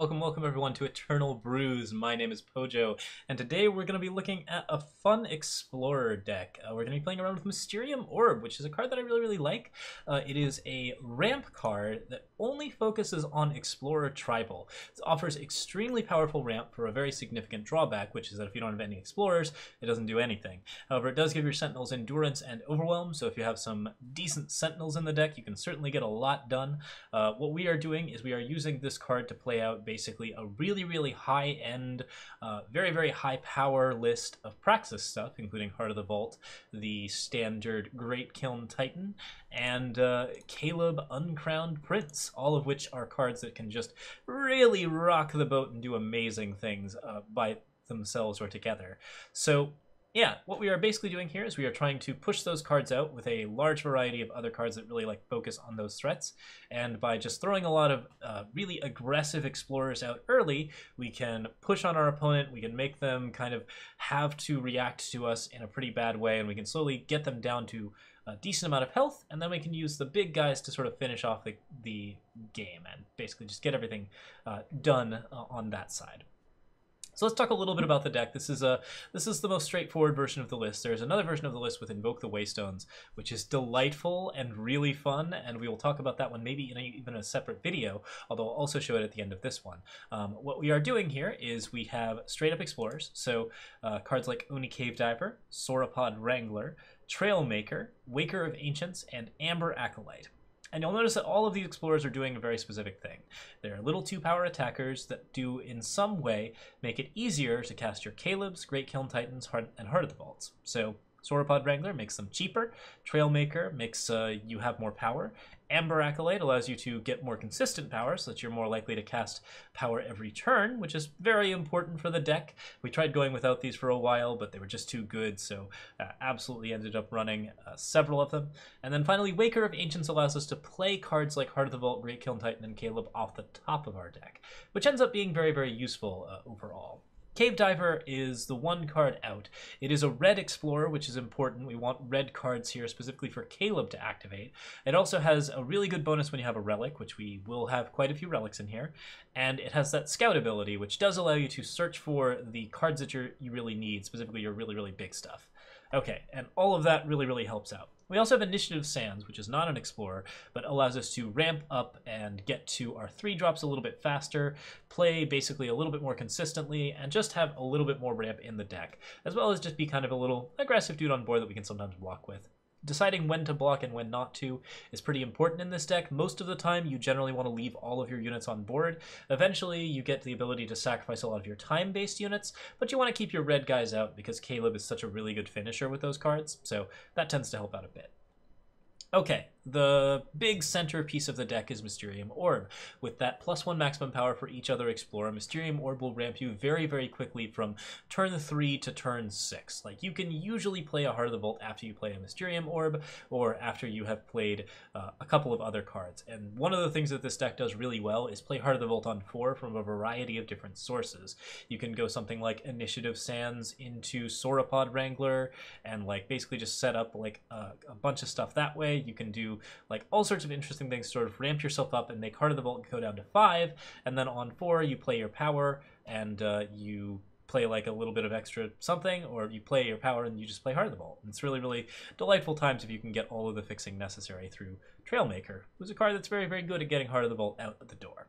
Welcome, welcome everyone to Eternal Brews. My name is Pojo, and today we're going to be looking at a fun Explorer deck. Uh, we're going to be playing around with Mysterium Orb, which is a card that I really, really like. Uh, it is a ramp card that only focuses on Explorer Tribal. It offers extremely powerful ramp for a very significant drawback, which is that if you don't have any Explorers, it doesn't do anything. However, it does give your Sentinels Endurance and Overwhelm, so if you have some decent Sentinels in the deck, you can certainly get a lot done. Uh, what we are doing is we are using this card to play out basically a really, really high end, uh, very, very high power list of Praxis stuff, including Heart of the Vault, the standard Great Kiln Titan, and uh, Kaleb Uncrowned Prince, all of which are cards that can just really rock the boat and do amazing things uh, by themselves or together. So yeah, what we are basically doing here is we are trying to push those cards out with a large variety of other cards that really like focus on those threats. And by just throwing a lot of uh, really aggressive explorers out early, we can push on our opponent. We can make them kind of have to react to us in a pretty bad way, and we can slowly get them down to a decent amount of health, and then we can use the big guys to sort of finish off the, the game and basically just get everything uh, done uh, on that side. So let's talk a little bit about the deck. This is a this is the most straightforward version of the list. There's another version of the list with Invoke the Waystones, which is delightful and really fun, and we will talk about that one maybe in a, even a separate video, although I'll also show it at the end of this one. Um, what we are doing here is we have straight up explorers, so uh, cards like Oni Cave Diver, Sauropod Wrangler, Trailmaker, Waker of Ancients, and Amber Acolyte. And you'll notice that all of these explorers are doing a very specific thing. They're little two-power attackers that do, in some way, make it easier to cast your Kaleb's, Great Kiln Titans, and Heart of the Vaults. So Sauropod Wrangler makes them cheaper. Trailmaker makes uh, you have more power. Amber Acolyte allows you to get more consistent power so that you're more likely to cast power every turn, which is very important for the deck. We tried going without these for a while, but they were just too good, so uh, absolutely ended up running uh, several of them. And then finally, Waker of Ancients allows us to play cards like Heart of the Vault, Great Kiln Titan, and Kaleb off the top of our deck, which ends up being very, very useful uh, overall. Cave Diver is the one card out. It is a red explorer, which is important. We want red cards here specifically for Kaleb to activate. It also has a really good bonus when you have a relic, which we will have quite a few relics in here. And it has that scout ability, which does allow you to search for the cards that you you really need, specifically your really, really big stuff. Okay, and all of that really, really helps out. We also have Initiative Sands, which is not an Explorer, but allows us to ramp up and get to our three drops a little bit faster, play basically a little bit more consistently, and just have a little bit more ramp in the deck, as well as just be kind of a little aggressive dude on board that we can sometimes block with. Deciding when to block and when not to is pretty important in this deck. Most of the time, you generally want to leave all of your units on board. Eventually, you get the ability to sacrifice a lot of your time-based units, but you want to keep your red guys out because Kaleb is such a really good finisher with those cards, so that tends to help out a bit. Okay, the big centerpiece of the deck is Mysterium Orb. With that plus one maximum power for each other explorer, Mysterium Orb will ramp you very, very quickly from turn 3 to turn 6. Like, you can usually play a Heart of the Vault after you play a Mysterium Orb, or after you have played uh, a couple of other cards. And one of the things that this deck does really well is play Heart of the Vault on 4 from a variety of different sources. You can go something like Initiative Sands into Sauropod Wrangler, and like basically just set up like a, a bunch of stuff that way you can do like all sorts of interesting things, sort of ramp yourself up and make Heart of the Vault go down to five, and then on four you play your power and uh, you play like a little bit of extra something, or you play your power and you just play Heart of the Vault. And it's really, really delightful times if you can get all of the fixing necessary through Trailmaker, who's a card that's very, very good at getting Heart of the Vault out of the door.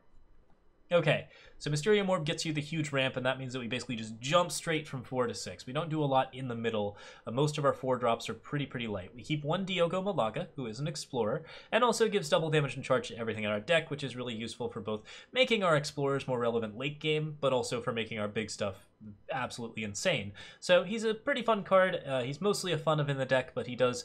Okay, so Mysterium Orb gets you the huge ramp, and that means that we basically just jump straight from 4 to 6. We don't do a lot in the middle. Uh, most of our 4 drops are pretty, pretty light. We keep one Diogo Malaga, who is an Explorer, and also gives double damage and charge to everything in our deck, which is really useful for both making our Explorers more relevant late game, but also for making our big stuff absolutely insane. So he's a pretty fun card. Uh, he's mostly a fun of in the deck, but he does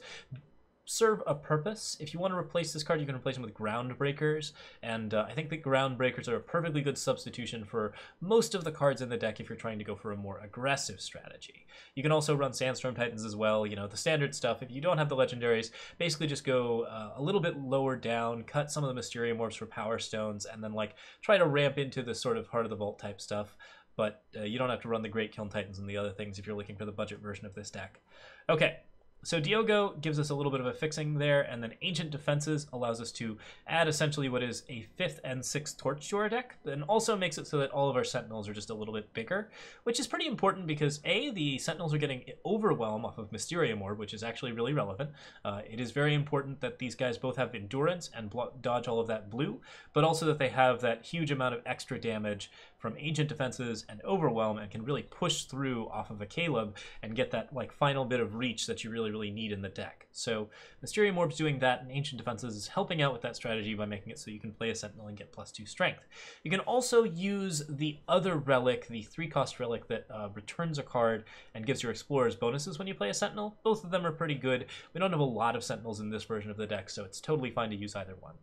serve a purpose. If you want to replace this card, you can replace them with Groundbreakers, and uh, I think the Groundbreakers are a perfectly good substitution for most of the cards in the deck if you're trying to go for a more aggressive strategy. You can also run Sandstorm Titans as well, you know, the standard stuff. If you don't have the legendaries, basically just go uh, a little bit lower down, cut some of the Mysterium Orbs for Power Stones, and then like try to ramp into the sort of Heart of the Vault type stuff. But uh, you don't have to run the Great Kiln Titans and the other things if you're looking for the budget version of this deck. Okay, so Diogo gives us a little bit of a fixing there, and then Ancient Defenses allows us to add essentially what is a fifth and sixth torch to our deck, and also makes it so that all of our Sentinels are just a little bit bigger, which is pretty important because A, the Sentinels are getting Overwhelm off of Mysterium Orb, which is actually really relevant. Uh, it is very important that these guys both have Endurance and dodge all of that blue, but also that they have that huge amount of extra damage from Ancient Defenses and Overwhelm and can really push through off of a Kaleb and get that like final bit of reach that you really really need in the deck. So Mysterium Orb's doing that, and Ancient Defenses is helping out with that strategy by making it so you can play a Sentinel and get plus two strength. You can also use the other relic, the three cost relic that uh, returns a card and gives your explorers bonuses when you play a Sentinel. Both of them are pretty good. We don't have a lot of Sentinels in this version of the deck, so it's totally fine to use either one.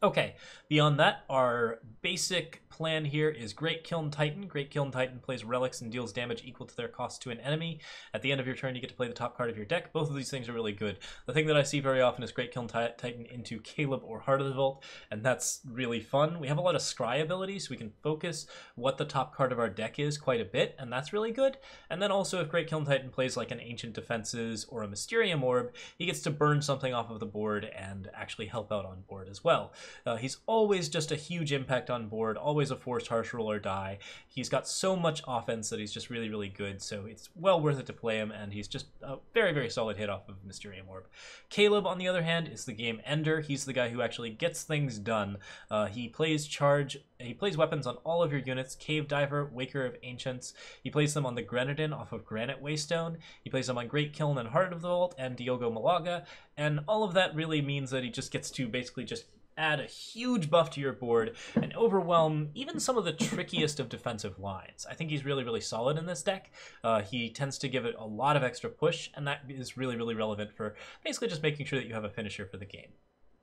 Okay, beyond that, our basic plan here is Great Kiln Titan. Great Kiln Titan plays relics and deals damage equal to their cost to an enemy. At the end of your turn, you get to play the top card of your deck. Both of these things are really good. The thing that I see very often is Great Kiln Titan into Kaleb or Heart of the Vault, and that's really fun. We have a lot of scry abilities, so we can focus what the top card of our deck is quite a bit, and that's really good. And then also, if Great Kiln Titan plays like an Ancient Defenses or a Mysterium Orb, he gets to burn something off of the board and actually help out on board as well. Uh, he's always just a huge impact on board, always a forced Harsh Rule or die. He's got so much offense that he's just really, really good, so it's well worth it to play him, and he's just a very, very solid hit off of Mysterium Orb. Kaleb, on the other hand, is the game ender. He's the guy who actually gets things done. Uh, he plays charge, he plays weapons on all of your units, Cave Diver, Waker of Ancients. He plays them on the Grenadin off of Granite Waystone. He plays them on Great Kiln and Heart of the Vault and Diogo Malaga, and all of that really means that he just gets to basically just add a huge buff to your board and overwhelm even some of the trickiest of defensive lines. I think he's really, really solid in this deck. Uh, he tends to give it a lot of extra push, and that is really, really relevant for basically just making sure that you have a finisher for the game.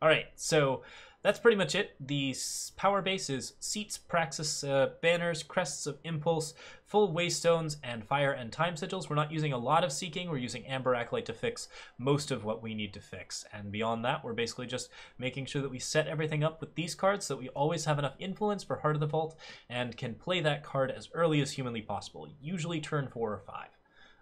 All right, so that's pretty much it. The power base is seats, praxis, uh, banners, crests of impulse, full waystones, and fire and time sigils. We're not using a lot of seeking. We're using amber acolyte to fix most of what we need to fix. And beyond that, we're basically just making sure that we set everything up with these cards so that we always have enough influence for Heart of the Vault and can play that card as early as humanly possible, usually turn four or five.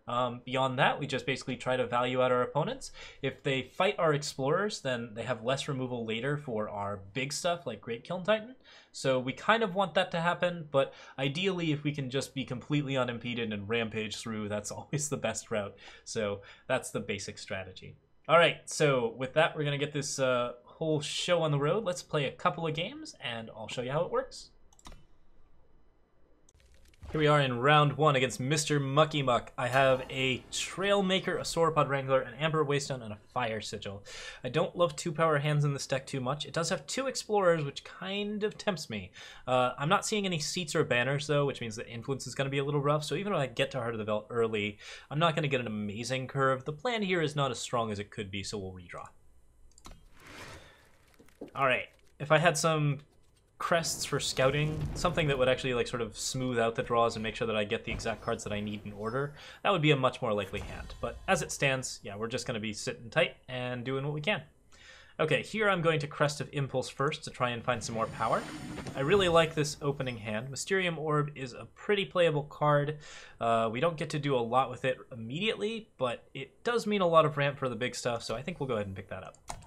Um, beyond that, we just basically try to value out our opponents. If they fight our explorers, then they have less removal later for our big stuff like Great Kiln Titan. So we kind of want that to happen, but ideally, if we can just be completely unimpeded and rampage through, that's always the best route. So that's the basic strategy. All right, so with that, we're going to get this uh, whole show on the road. Let's play a couple of games, and I'll show you how it works. Here we are in round one against Mr. Mucky Muck. I have a Trailmaker, a Sauropod Wrangler, an Amber Waystone, and a Fire Sigil. I don't love two power hands in this deck too much. It does have two Explorers, which kind of tempts me. Uh, I'm not seeing any seats or banners, though, which means the influence is going to be a little rough. So even if I get to Heart of the Vault early, I'm not going to get an amazing curve. The plan here is not as strong as it could be, so we'll redraw. All right. If I had some crests for scouting, something that would actually like sort of smooth out the draws and make sure that I get the exact cards that I need in order, that would be a much more likely hand. But as it stands, yeah, we're just going to be sitting tight and doing what we can. Okay, here I'm going to Crest of Impulse first to try and find some more power. I really like this opening hand. Mysterium Orb is a pretty playable card. Uh, we don't get to do a lot with it immediately, but it does mean a lot of ramp for the big stuff, so I think we'll go ahead and pick that up.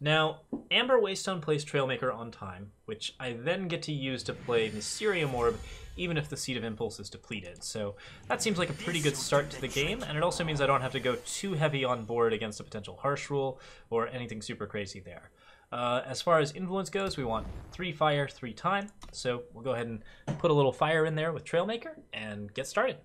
Now, Amber Waystone plays Trailmaker on time, which I then get to use to play Mysterium Orb, even if the Seat of Impulse is depleted. So that seems like a pretty good start to the game, and it also means I don't have to go too heavy on board against a potential Harsh Rule or anything super crazy there. Uh, as far as influence goes, we want three fire, three time. So we'll go ahead and put a little fire in there with Trailmaker and get started.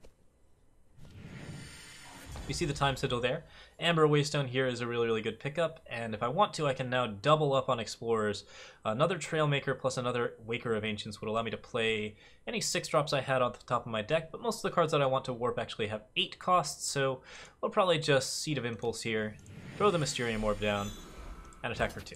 You see the time sigil there. Amber Waystone here is a really, really good pickup, and if I want to, I can now double up on Explorers. Another Trailmaker plus another Waker of Ancients would allow me to play any 6 drops I had on the top of my deck, but most of the cards that I want to warp actually have 8 costs, so we'll probably just Seat of Impulse here, throw the Mysterium Orb down, and attack for 2.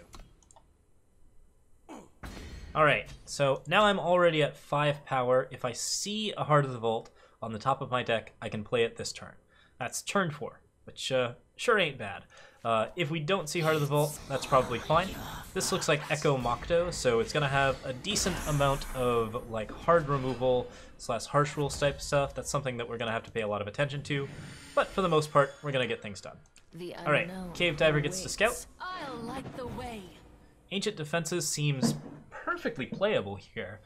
Alright, so now I'm already at 5 power. If I see a Heart of the Vault on the top of my deck, I can play it this turn. That's turn 4, which uh, sure ain't bad. Uh, if we don't see Heart of the Vault, that's probably fine. This looks like Echo Mokto, so it's gonna have a decent amount of like hard removal slash harsh rules type stuff. That's something that we're gonna have to pay a lot of attention to, but for the most part, we're gonna get things done. All right, Cave Diver gets to scout. Way. Ancient Defenses seems perfectly playable here.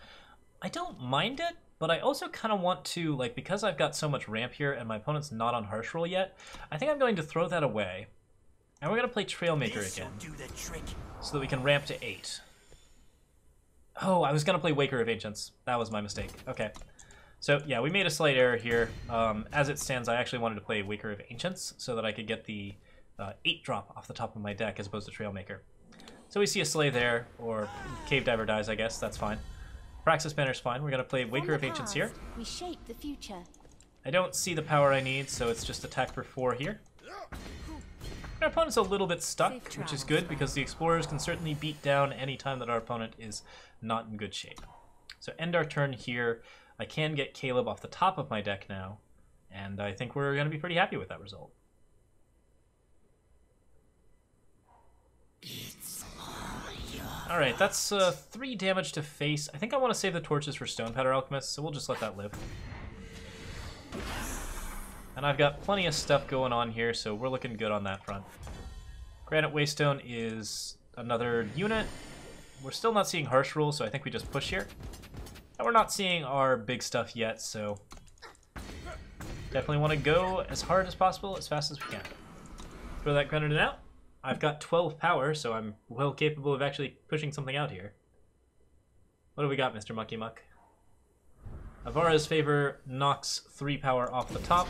I don't mind it, but I also kind of want to, like, because I've got so much ramp here and my opponent's not on Harsh Rule yet, I think I'm going to throw that away. And we're going to play Trailmaker again, so that we can ramp to 8. Oh, I was going to play Waker of Ancients. That was my mistake. Okay. So, yeah, we made a slight error here. Um, as it stands, I actually wanted to play Waker of Ancients so that I could get the uh, 8 drop off the top of my deck as opposed to Trailmaker. So we see a Slay there, or Cave Diver dies, I guess. That's fine. Praxis Banner's fine. We're going to play Waker of Ancients here. We shape the future. I don't see the power I need, so it's just attack for 4 here. Our opponent's a little bit stuck, which is good because the Explorers can certainly beat down any time that our opponent is not in good shape. So end our turn here. I can get Kaleb off the top of my deck now, and I think we're going to be pretty happy with that result. Alright, that's uh, 3 damage to face. I think I want to save the torches for Stone Powder Alchemist, so we'll just let that live. And I've got plenty of stuff going on here, so we're looking good on that front. Granite Waystone is another unit. We're still not seeing Harsh Rule, so I think we just push here. And we're not seeing our big stuff yet, so definitely want to go as hard as possible, as fast as we can. Throw that grenade out. I've got 12 power, so I'm well capable of actually pushing something out here. What do we got, Mr. Mucky Muck? Avara's favor knocks 3 power off the top.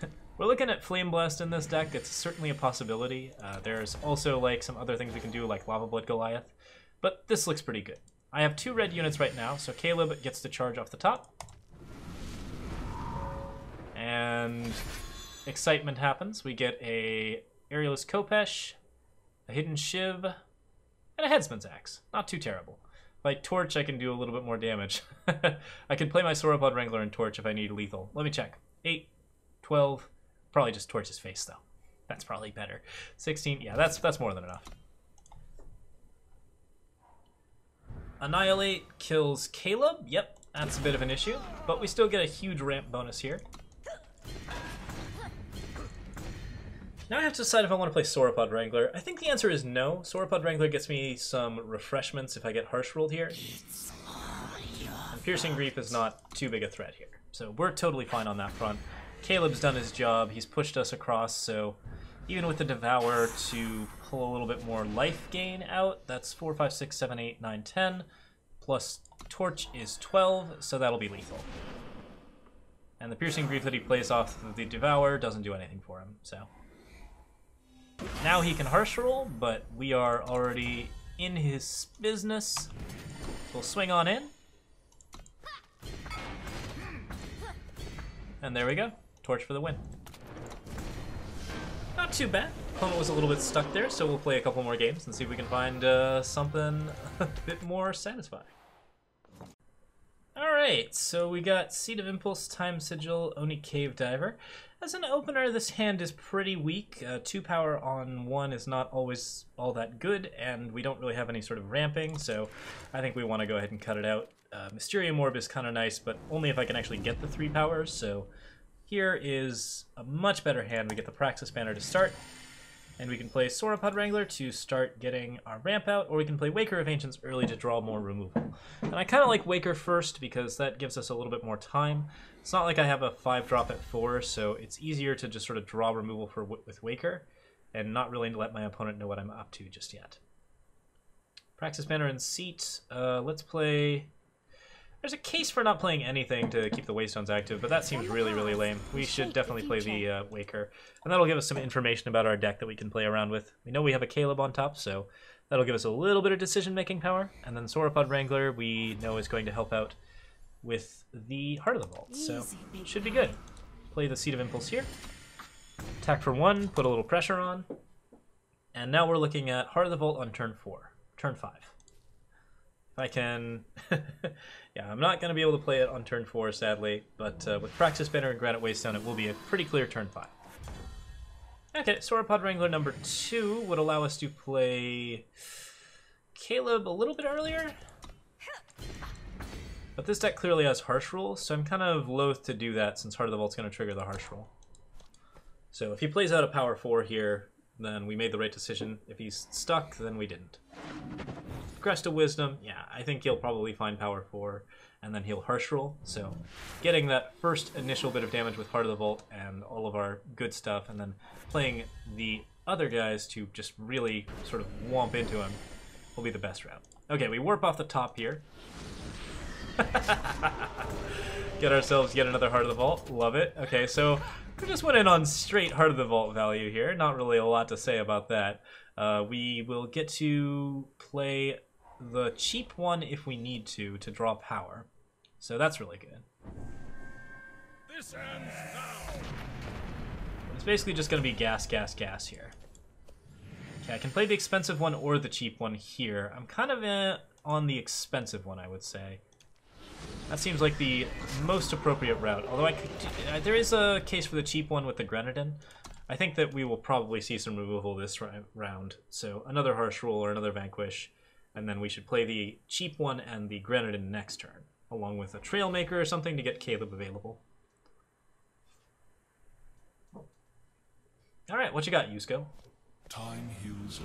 We're looking at Flame Blast in this deck. It's certainly a possibility. Uh, there's also like some other things we can do, like Lava Blood Goliath. But this looks pretty good. I have two red units right now, so Kaleb gets to charge off the top. And excitement happens. We get a Aerialist Khopesh, a Hidden Shiv, and a Headsman's Axe. Not too terrible. Like Torch, I can do a little bit more damage. I can play my Sauropod Wrangler and Torch if I need lethal. Let me check. 8, 12, probably just Torch his face though. That's probably better. 16, yeah, that's that's more than enough. Annihilate kills Kaleb. Yep, that's a bit of an issue, but we still get a huge ramp bonus here. Now I have to decide if I want to play Sauropod Wrangler. I think the answer is no. Sauropod Wrangler gets me some refreshments if I get Harsh Ruled here. And Piercing Grief is not too big a threat here. So we're totally fine on that front. Kaleb's done his job. He's pushed us across, so even with the Devour to pull a little bit more life gain out, that's 4, 5, 6, 7, 8, 9, 10. Plus Torch is 12, so that'll be lethal. And the Piercing Grief that he plays off the Devour doesn't do anything for him, so... Now he can harsh roll, but we are already in his business. We'll swing on in. And there we go. Torch for the win. Not too bad. Opponent was a little bit stuck there, so we'll play a couple more games and see if we can find uh, something a bit more satisfying. Alright, so we got Seat of Impulse, Time Sigil, Oni Cave Diver. As an opener, this hand is pretty weak. Uh, two power on one is not always all that good, and we don't really have any sort of ramping, so I think we want to go ahead and cut it out. Uh, Mysterium Orb is kind of nice, but only if I can actually get the three powers, so here is a much better hand. We get the Praxis Banner to start, and we can play Sauropod Wrangler to start getting our ramp out, or we can play Waker of Ancients early to draw more removal. And I kind of like Waker first because that gives us a little bit more time. It's not like I have a 5 drop at 4, so it's easier to just sort of draw removal for with Waker and not really let my opponent know what I'm up to just yet. Praxis Banner and Seat. Uh, let's play... There's a case for not playing anything to keep the Waystones active, but that seems really, really lame. We should definitely play the uh, Waker, and that'll give us some information about our deck that we can play around with. We know we have a Kaleb on top, so that'll give us a little bit of decision-making power, and then Sauropod Wrangler we know is going to help out with the Heart of the Vault. So should be good. Play the Seat of Impulse here. Attack for one, put a little pressure on. And now we're looking at Heart of the Vault on turn four, turn five. If I can, yeah, I'm not going to be able to play it on turn four, sadly, but uh, with Praxis Banner and Granite Waystone, it will be a pretty clear turn five. Okay, Sauropod Wrangler number two would allow us to play Kaleb a little bit earlier. But this deck clearly has Harsh Rule, so I'm kind of loath to do that since Heart of the Vault's going to trigger the Harsh Rule. So if he plays out a Power 4 here, then we made the right decision. If he's stuck, then we didn't. Crest of Wisdom, yeah, I think he'll probably find Power 4, and then he'll Harsh Rule. So getting that first initial bit of damage with Heart of the Vault and all of our good stuff, and then playing the other guys to just really sort of womp into him will be the best route. Okay, we warp off the top here. Get ourselves yet another Heart of the Vault. Love it. Okay, so we just went in on straight Heart of the Vault value here. Not really a lot to say about that. Uh, we will get to play the cheap one if we need to, to draw power. So that's really good. This ends now. It's basically just going to be gas, gas, gas here. Okay, I can play the expensive one or the cheap one here. I'm kind of on the expensive one, I would say. That seems like the most appropriate route. Although I could, uh, there is a case for the cheap one with the Grenadin. I think that we will probably see some removal this round. So another Harsh Rule or another Vanquish. And then we should play the cheap one and the Grenadin next turn. Along with a Trailmaker or something to get Kaleb available. Alright, what you got, Yusko? Time heals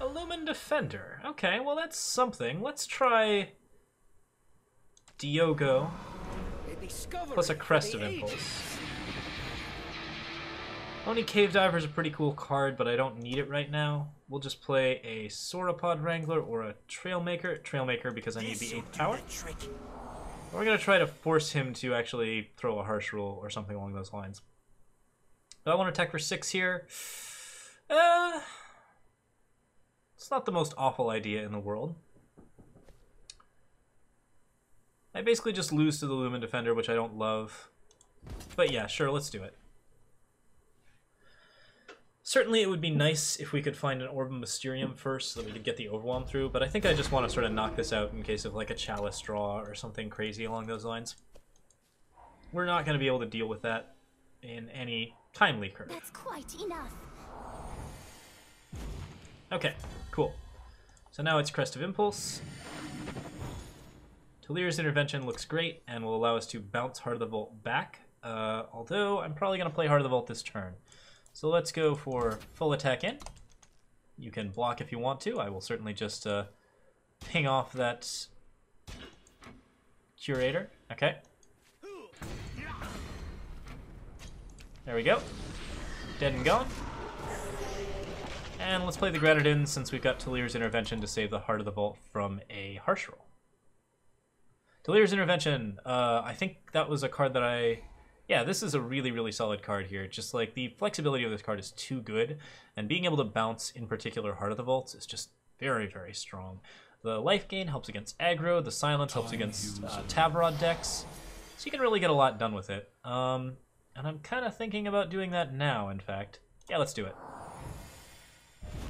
all. Illumin Defender. Okay, well that's something. Let's try Diogo plus a Crest of Impulse. Oni Cave Diver is a pretty cool card, but I don't need it right now. We'll just play a Sauropod Wrangler or a Trailmaker. Trailmaker because I need the 8th power. We're going to try to force him to actually throw a Harsh Rule or something along those lines. Do I want to attack for 6 here? Uh, it's not the most awful idea in the world. I basically just lose to the Lumen Defender, which I don't love. But yeah, sure, let's do it. Certainly it would be nice if we could find an Orb of Mysterium first so that we could get the Overwhelm through, but I think I just want to sort of knock this out in case of like a Chalice draw or something crazy along those lines. We're not going to be able to deal with that in any timely curve. That's quite enough. Okay, cool. So now it's Crest of Impulse. Talir's intervention looks great and will allow us to bounce Heart of the Vault back. Uh, although I'm probably going to play Heart of the Vault this turn. So let's go for full attack in. You can block if you want to. I will certainly just uh, ping off that Curator. Okay. There we go. Dead and gone. And let's play the Grenadin since we've got Talir's Intervention to save the Heart of the Vault from a Harsh Rule. Talir's Intervention, uh, I think that was a card that I... Yeah, this is a really, really solid card here. Just like the flexibility of this card is too good, and being able to bounce, in particular, Heart of the Vaults is just very, very strong. The life gain helps against aggro, the silence helps against uh, Tavarod decks, so you can really get a lot done with it. Um, and I'm kind of thinking about doing that now, in fact. Yeah, let's do it.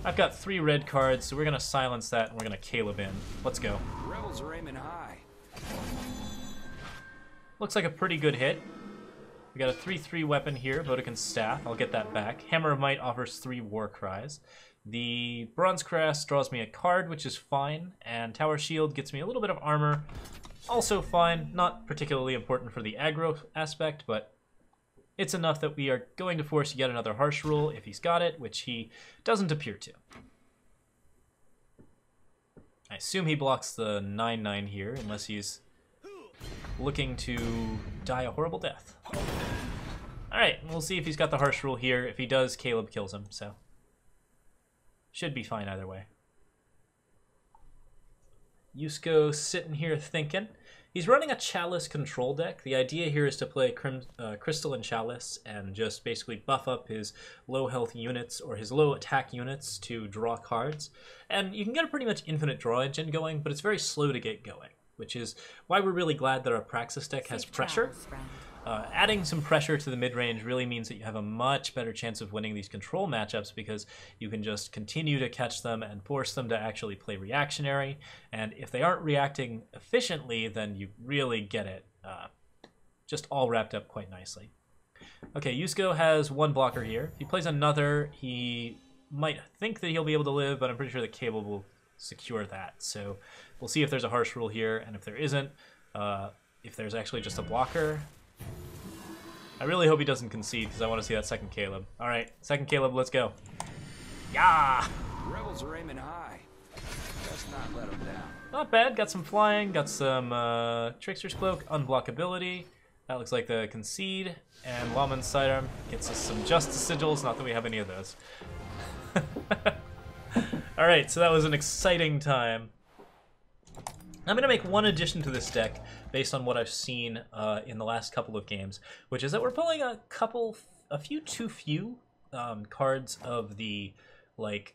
I've got three red cards, so we're going to silence that, and we're going to Kaleb in. Let's go. Rebels are aiming high. Looks like a pretty good hit. We got a 3-3 weapon here, Vodakhan Staff. I'll get that back. Hammer of Might offers three War Cries. The Bronze Crest draws me a card, which is fine, and Tower Shield gets me a little bit of armor. Also fine, not particularly important for the aggro aspect, but it's enough that we are going to force yet another Harsh Rule if he's got it, which he doesn't appear to. I assume he blocks the 9-9 here, unless he's looking to die a horrible death. Alright, we'll see if he's got the harsh rule here. If he does, Kaleb kills him, so... Should be fine either way. Yusko sitting here thinking. He's running a Chalice control deck. The idea here is to play uh, Crystal and Chalice and just basically buff up his low health units or his low attack units to draw cards. And you can get a pretty much infinite draw engine going, but it's very slow to get going which is why we're really glad that our Praxis deck has pressure. Uh, adding some pressure to the mid range really means that you have a much better chance of winning these control matchups because you can just continue to catch them and force them to actually play reactionary. And if they aren't reacting efficiently, then you really get it uh, just all wrapped up quite nicely. Okay, Yusko has one blocker here. If he plays another, he might think that he'll be able to live, but I'm pretty sure the Kaleb will secure that. So we'll see if there's a harsh rule here, and if there isn't, uh, if there's actually just a blocker. I really hope he doesn't concede because I want to see that second Kaleb. All right, second Kaleb, let's go. Yeah! Rebels are aiming high. Let's not let them down. Not bad. Got some flying. Got some uh, Trickster's Cloak, unblockability. That looks like the concede. And Lawman's Sidearm gets us some Justice Sigils. Not that we have any of those. Alright, so that was an exciting time. I'm going to make one addition to this deck based on what I've seen uh, in the last couple of games, which is that we're pulling a couple, a few too few um, cards of the, like,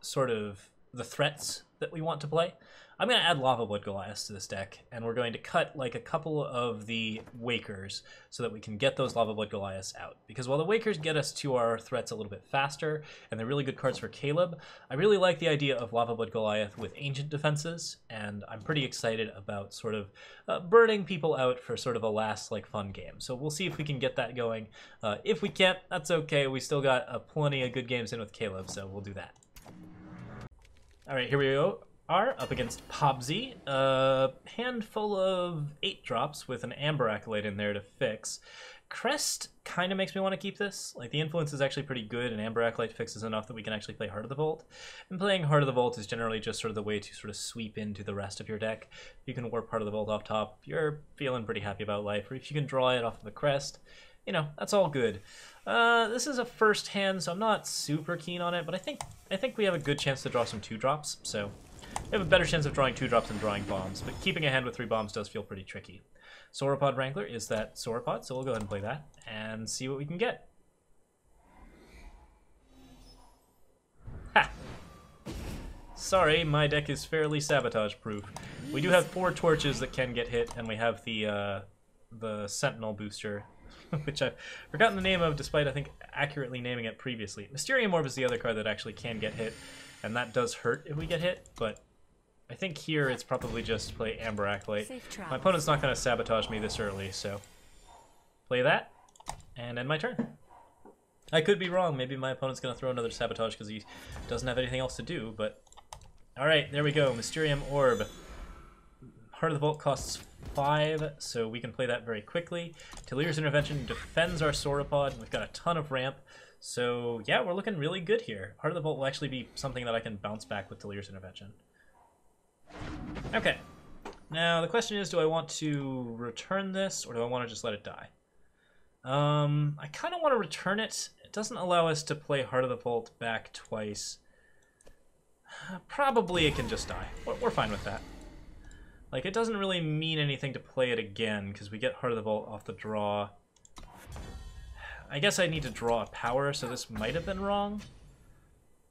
sort of the threats that we want to play. I'm going to add Lava Blood Goliath to this deck, and we're going to cut like a couple of the Wakers so that we can get those Lava Blood Goliaths out. Because while the Wakers get us to our threats a little bit faster, and they're really good cards for Kaleb, I really like the idea of Lava Blood Goliath with Ancient Defenses, and I'm pretty excited about sort of uh, burning people out for sort of a last like fun game. So we'll see if we can get that going. Uh, if we can't, that's okay. We still got uh, plenty of good games in with Kaleb, so we'll do that. All right, here we go. Are up against Pobsy, a handful of eight drops with an Amber Acolyte in there to fix. Crest kind of makes me want to keep this. Like the influence is actually pretty good, and Amber Acolyte fixes enough that we can actually play Heart of the Vault. And playing Heart of the Vault is generally just sort of the way to sort of sweep into the rest of your deck. You can warp Heart of the Vault off top. You're feeling pretty happy about life, or if you can draw it off of the crest, you know that's all good. Uh, this is a first hand, so I'm not super keen on it, but I think I think we have a good chance to draw some two drops. So we have a better chance of drawing two drops than drawing bombs, but keeping a hand with three bombs does feel pretty tricky. Sauropod Wrangler is that Sauropod, so we'll go ahead and play that and see what we can get. Ha! Sorry, my deck is fairly sabotage proof. We do have four torches that can get hit, and we have the uh, the Sentinel booster, which I've forgotten the name of despite I think accurately naming it previously. Mysterium Orb is the other card that actually can get hit, and that does hurt if we get hit, but I think here it's probably just play Amber Acolyte. My opponent's not going to sabotage me this early, so play that, and end my turn. I could be wrong. Maybe my opponent's going to throw another sabotage because he doesn't have anything else to do, but... Alright, there we go. Mysterium Orb. Heart of the Vault costs 5, so we can play that very quickly. Talir's Intervention defends our Sauropod, and we've got a ton of ramp. So, yeah, we're looking really good here. Heart of the Vault will actually be something that I can bounce back with Talir's Intervention. Okay. Now, the question is, do I want to return this, or do I want to just let it die? Um, I kind of want to return it. It doesn't allow us to play Heart of the Vault back twice. Probably it can just die. We're, we're fine with that. Like, it doesn't really mean anything to play it again, because we get Heart of the Vault off the draw. I guess I need to draw a power, so this might have been wrong.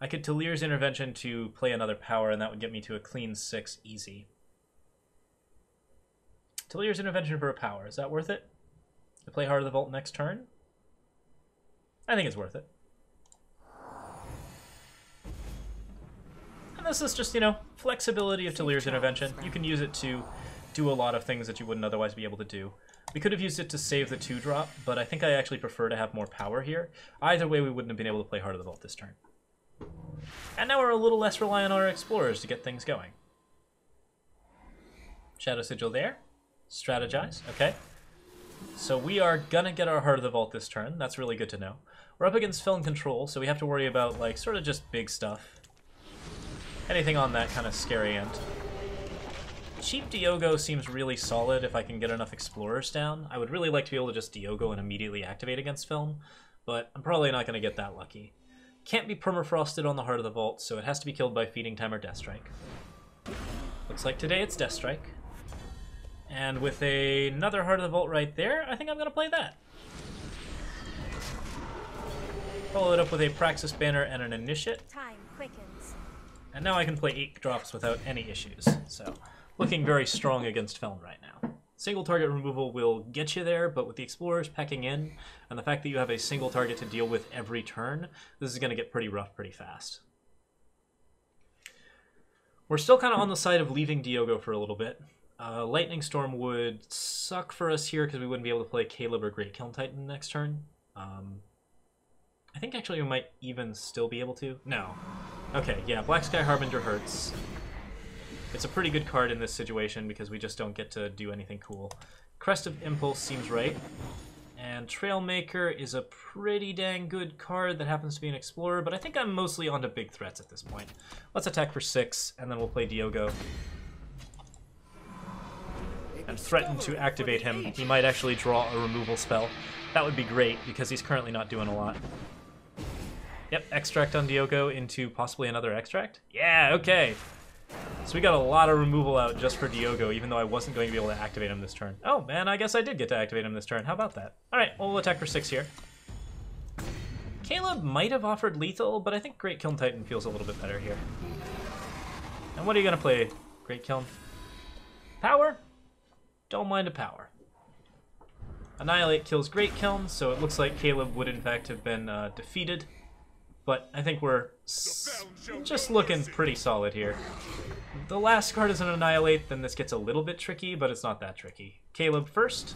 I could Talir's Intervention to play another power, and that would get me to a clean 6 easy. Talir's Intervention for a power, is that worth it? To play Heart of the Vault next turn? I think it's worth it. And this is just, you know, flexibility of Talir's Intervention. You can use it to do a lot of things that you wouldn't otherwise be able to do. We could have used it to save the 2-drop, but I think I actually prefer to have more power here. Either way, we wouldn't have been able to play Heart of the Vault this turn. And now we're a little less reliant on our explorers to get things going. Shadow Sigil there. Strategize, okay. So we are gonna get our Heart of the Vault this turn. That's really good to know. We're up against Feln Control, so we have to worry about, like, sort of just big stuff. Anything on that kind of scary end. Cheap Diogo seems really solid if I can get enough Explorers down. I would really like to be able to just Diogo and immediately activate against Feln, but I'm probably not to get that lucky. Can't be permafrosted on the Heart of the Vault, so it has to be killed by Feeding Time or Death Strike. Looks like today it's Death Strike. And with a, another Heart of the Vault right there, I think I'm going to play that. Follow it up with a Praxis Banner and an Initiate. Time quickens. And now I can play 8 drops without any issues. So, looking very strong against Feln right now. Single target removal will get you there, but with the Explorers pecking in, and the fact that you have a single target to deal with every turn, this is going to get pretty rough pretty fast. We're still kind of on the side of leaving Diogo for a little bit. Uh, Lightning Storm would suck for us here because we wouldn't be able to play Kaleb or Great Kiln Titan next turn. Um, I think actually we might even still be able to. No. Okay, yeah, Black Sky Harbinger hurts. It's a pretty good card in this situation because we just don't get to do anything cool. Crest of Impulse seems right. And Trailmaker is a pretty dang good card that happens to be an Explorer, but I think I'm mostly onto big threats at this point. Let's attack for six, and then we'll play Diogo. And threaten to activate him. He might actually draw a removal spell. That would be great, because he's currently not doing a lot. Yep, extract on Diogo into possibly another extract? Yeah, okay. So we got a lot of removal out just for Diogo, even though I wasn't going to be able to activate him this turn. Oh, man, I guess I did get to activate him this turn. How about that? All right, well, attack for six here. Kaleb might have offered lethal, but I think Great Kiln Titan feels a little bit better here. And what are you going to play, Great Kiln? Power? Don't mind a power. Annihilate kills Great Kiln, so it looks like Kaleb would in fact have been uh, defeated. But I think we're just looking pretty solid here. The last card is an Annihilate, then this gets a little bit tricky, but it's not that tricky. Kaleb first.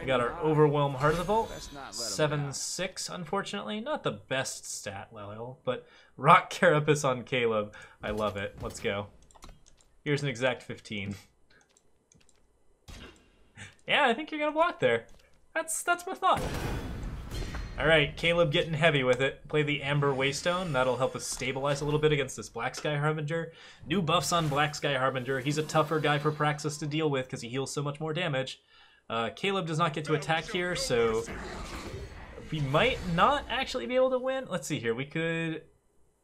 We got our Overwhelm Heart of the Vault. 7-6, unfortunately. Not the best stat level, but Rock Carapace on Kaleb. I love it. Let's go. Here's an exact 15. yeah, I think you're going to block there. That's, that's my thought. Alright, Kaleb getting heavy with it. Play the Amber Waystone. That'll help us stabilize a little bit against this Black Sky Harbinger. New buffs on Black Sky Harbinger. He's a tougher guy for Praxis to deal with because he heals so much more damage. Uh, Kaleb does not get to attack here, so we might not actually be able to win. Let's see here. We could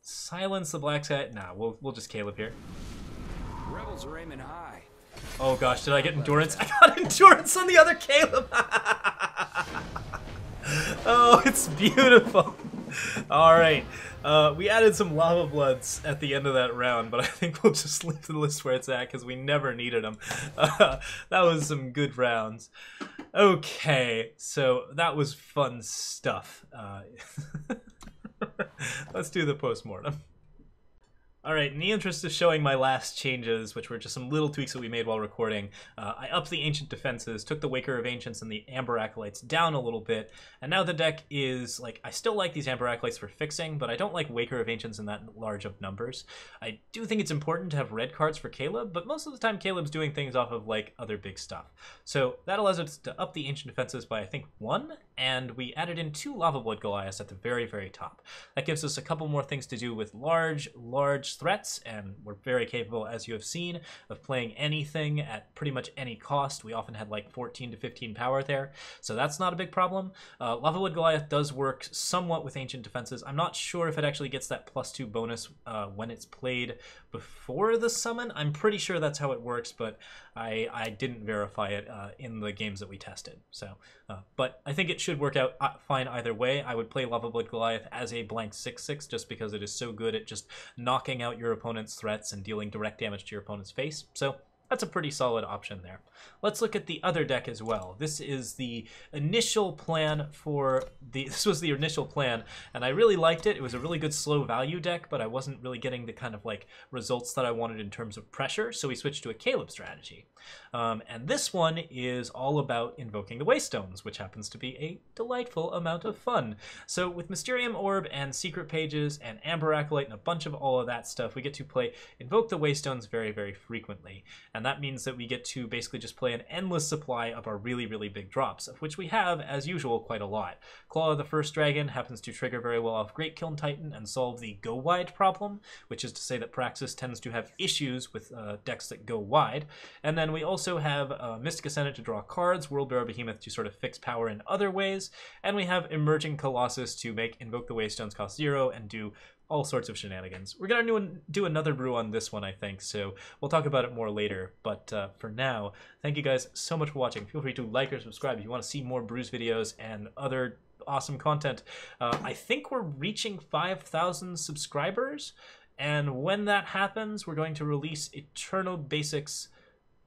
silence the Black Sky. Nah, we'll, we'll just Kaleb here. Rebels are aiming high. Oh gosh, did I get endurance? I got endurance on the other Kaleb! oh, it's beautiful. All right. Uh, we added some lava bloods at the end of that round, but I think we'll just leave the list where it's at because we never needed them. Uh, that was some good rounds. Okay, so that was fun stuff. Uh, let's do the postmortem. All right, in the interest of showing my last changes, which were just some little tweaks that we made while recording, uh, I upped the Ancient defenses, took the Waker of Ancients and the Amber Acolytes down a little bit, and now the deck is, like, I still like these Amber Acolytes for fixing, but I don't like Waker of Ancients in that large of numbers. I do think it's important to have red cards for Kaleb, but most of the time Kaleb's doing things off of, like, other big stuff. So that allows us to up the Ancient defenses by, I think, one, and we added in two Lava Blood Goliaths at the very, very top. That gives us a couple more things to do with large, large threats, and we're very capable, as you have seen, of playing anything at pretty much any cost. We often had like 14 to 15 power there, so that's not a big problem. Uh, Lava Blood Goliath does work somewhat with Ancient Defenses. I'm not sure if it actually gets that plus two bonus uh, when it's played before the summon. I'm pretty sure that's how it works, but I, I didn't verify it uh, in the games that we tested. So, uh, but I think it should work out uh, fine either way. I would play Lava Blood Goliath as a blank 6-6 just because it is so good at just knocking out your opponent's threats and dealing direct damage to your opponent's face. So that's a pretty solid option there. Let's look at the other deck as well. This is the initial plan for the, this was the initial plan, and I really liked it. It was a really good slow value deck, but I wasn't really getting the kind of like results that I wanted in terms of pressure, so we switched to a Kaleb strategy. Um, and this one is all about invoking the Waystones, which happens to be a delightful amount of fun. So with Mysterium Orb and Secret Pages and Amber Acolyte and a bunch of all of that stuff, we get to play Invoke the Waystones very, very frequently. And that means that we get to basically just play an endless supply of our really, really big drops, of which we have, as usual, quite a lot. Claw of the First Dragon happens to trigger very well off Great Kiln Titan and solve the go wide problem, which is to say that Praxis tends to have issues with uh, decks that go wide. And then we also have uh, Mystic Ascendant to draw cards, World Bearer Behemoth to sort of fix power in other ways, and we have Emerging Colossus to make Invoke the Waystones cost zero and do all sorts of shenanigans. We're gonna do, do another brew on this one, I think, so we'll talk about it more later. But uh, for now, thank you guys so much for watching. Feel free to like or subscribe if you want to see more brews videos and other awesome content. Uh, I think we're reaching 5,000 subscribers, and when that happens, we're going to release Eternal Basics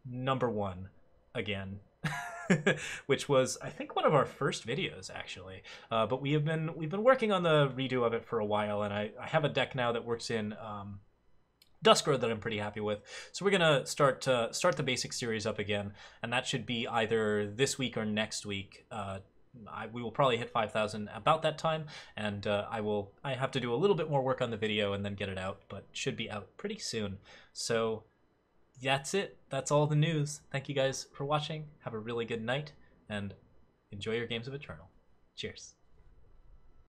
number one again. which was I think one of our first videos actually. Uh, but we have been we've been working on the redo of it for a while, and I, I have a deck now that works in um, Duskroad that I'm pretty happy with. So we're gonna start uh, start the basic series up again, and that should be either this week or next week. Uh, I, we will probably hit 5,000 about that time, and uh, I will. I have to do a little bit more work on the video and then get it out, but should be out pretty soon. So that's it. That's all the news. Thank you guys for watching. Have a really good night, and enjoy your games of Eternal. Cheers.